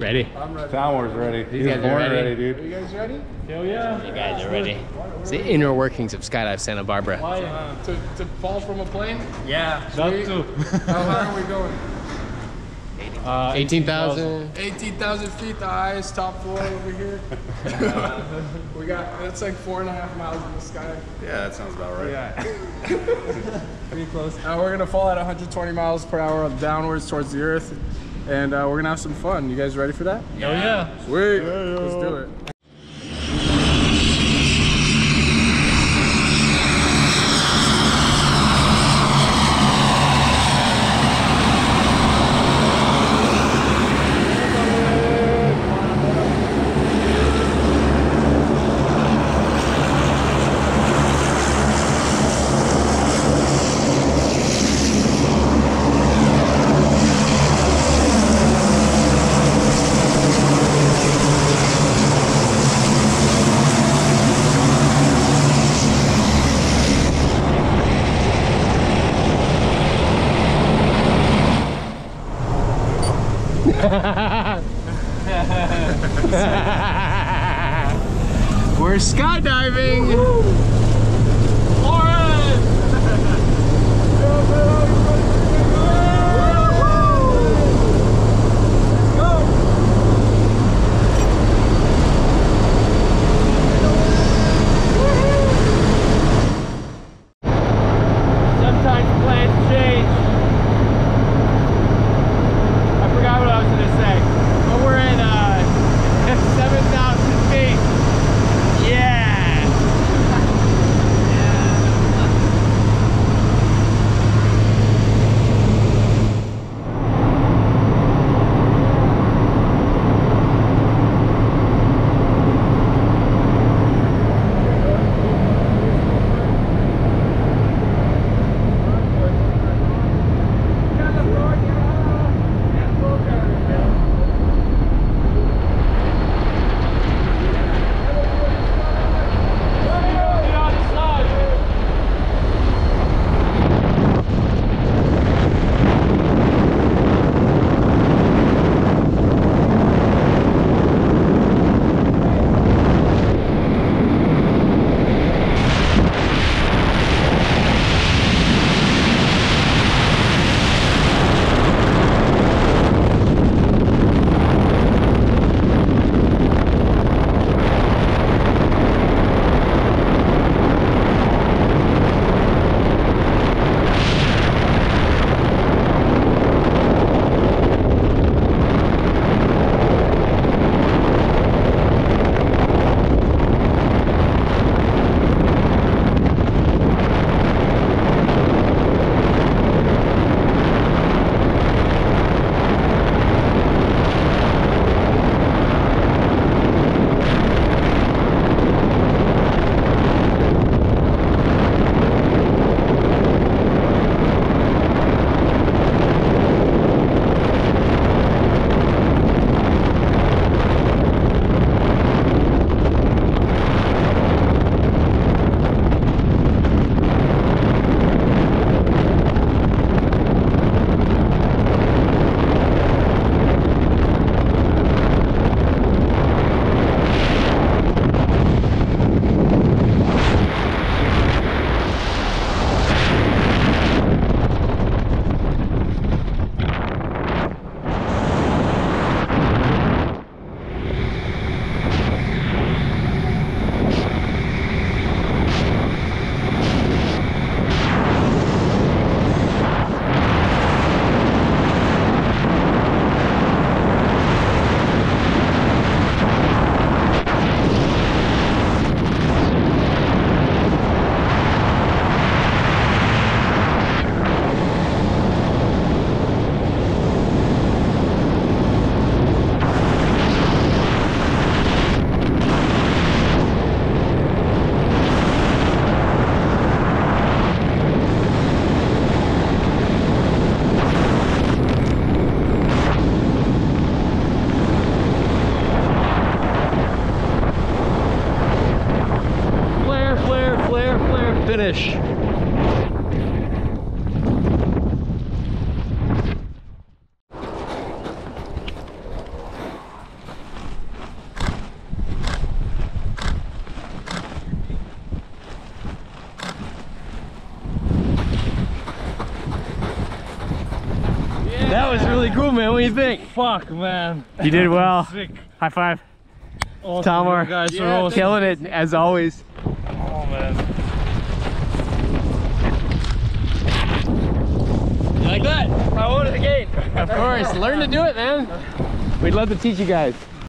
Ready? I'm ready. Tower's ready. These He's guys are born ready. ready, Are dude. you guys ready? Hell yeah. You guys are ready. It's the inner workings of Skydive Santa Barbara. Why? Uh, to, to fall from a plane? Yeah. That too. How high are we going? Uh, 18,000. 18,000 feet, the highest top floor over here. we got, that's like four and a half miles in the sky. Yeah, that sounds about right. Yeah. Pretty close. Uh, we're gonna fall at 120 miles per hour downwards towards the earth. And uh, we're gonna have some fun. You guys ready for that? Hell yeah. Sweet. Let's do it. We're skydiving. finish. That was really cool, man. What do you think? Fuck, man. You did well. Sick. High five. Awesome, Talmor, guys yeah, killing it as always. Oh, man. course. Learn to do it, man. We'd love to teach you guys.